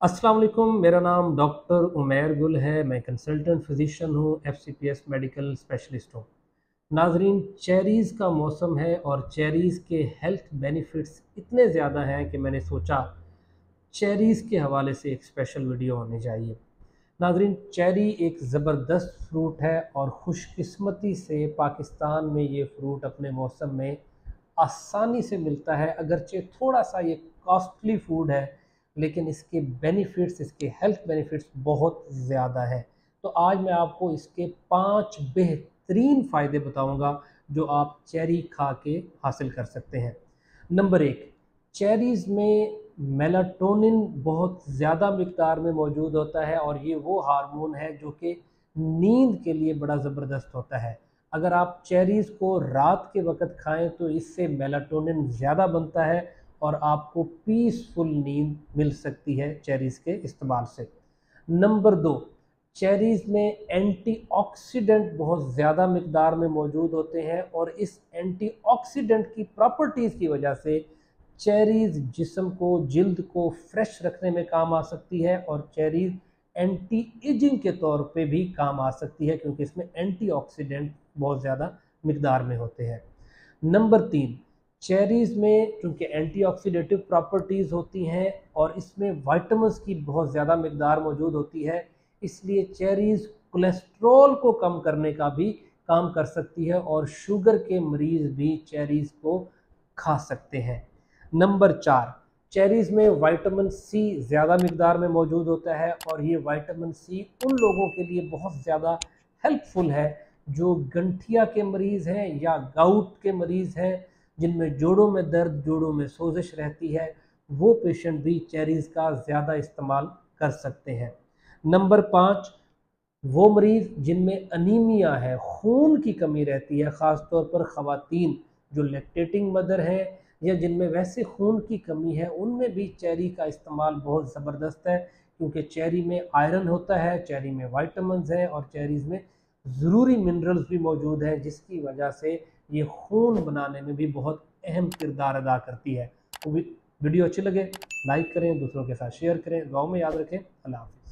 السلام علیکم، میرا نام ڈاکٹر عمیر گل ہے، میں کنسلٹنٹ فزیشن ہوں، F C P S medical specialist ہوں۔ ناظرین، چیریز کا موسم ہے اور چیریز کے ہیلتھ بینیفٹس اتنے زیادہ ہیں کہ میں نے سوچا چیریز کے حوالے سے ایک اسپیشل ویڈیو ہونی چاہیے۔ ناظرین، چیری ایک زبردست فروٹ ہے اور خوش قسمتی سے پاکستان میں یہ فروٹ اپنے موسم میں آسانی سے ملتا ہے، اگرچہ تھوڑا سا یہ کاسٹلی فوڈ ہے۔ لیکن اس کے بینیفٹس اس کے ہیلتھ بینیفٹس بہت زیادہ ہے تو آج میں آپ کو اس کے پانچ بہترین فائدے بتاؤں گا جو آپ چیری کھا کے حاصل کر سکتے ہیں۔ نمبر ایک چیریز میں میلاٹونن بہت زیادہ مقدار میں موجود ہوتا ہے اور یہ وہ ہارمون ہے جو کہ نیند کے لیے بڑا زبردست ہوتا ہے۔ اگر آپ چیریز کو رات کے وقت کھائیں تو اس سے میلاٹونن زیادہ بنتا ہے اور آپ کو پیسفل نیند مل سکتی ہے چیریز کے استعمال سے۔ نمبر دو، چیریز میں اینٹی آکسیڈنٹ بہت زیادہ مقدار میں موجود ہوتے ہیں اور اس اینٹی آکسیڈنٹ کی پراپرٹیز کی وجہ سے چیریز جسم کو، جلد کو فریش رکھنے میں کام آ سکتی ہے اور چیریز اینٹی ایجنگ کے طور پہ بھی کام آ سکتی ہے کیونکہ اس میں اینٹی آکسیڈنٹ بہت زیادہ مقدار میں ہوتے ہیں۔ نمبر تین چیریز میں چونکہ اینٹی آکسیڈیٹو پراپرٹیز ہوتی ہیں اور اس میں وائٹمنز کی بہت زیادہ مقدار موجود ہوتی ہے، اس لیے چیریز کولیسٹرول کو کم کرنے کا بھی کام کر سکتی ہے اور شوگر کے مریض بھی چیریز کو کھا سکتے ہیں۔ نمبر چار، چیریز میں وائٹمن سی زیادہ مقدار میں موجود ہوتا ہے اور یہ وائٹمن سی ان لوگوں کے لیے بہت زیادہ ہیلپ فل ہے جو گنٹھیا کے مریض ہیں یا گاؤٹ کے مریض ہیں۔ جن میں جوڑوں میں درد، جوڑوں میں سوزش رہتی ہے، وہ پیشنٹ بھی چیریز کا زیادہ استعمال کر سکتے ہیں۔ نمبر پانچ، وہ مریض جن میں انیمیا ہے، خون کی کمی رہتی ہے، خاص طور پر خواتین جو لیکٹیٹنگ مدر ہیں یا جن میں ویسے خون کی کمی ہے، ان میں بھی چیری کا استعمال بہت زبردست ہے۔ کیونکہ چیری میں آئرن ہوتا ہے، چیری میں وائٹمنز ہیں اور چیریز میں ضروری منرلز بھی موجود ہیں جس کی وجہ سے یہ خون بنانے میں بھی بہت اہم کردار ادا کرتی ہے۔ ویڈیو اچھی لگے، لائک کریں، دوسروں کے ساتھ شیئر کریں۔ گاؤں میں یاد رکھیں۔ اللہ حافظ۔